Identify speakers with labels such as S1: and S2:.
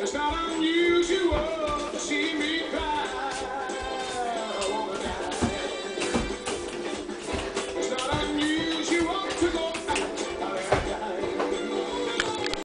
S1: It's not on you.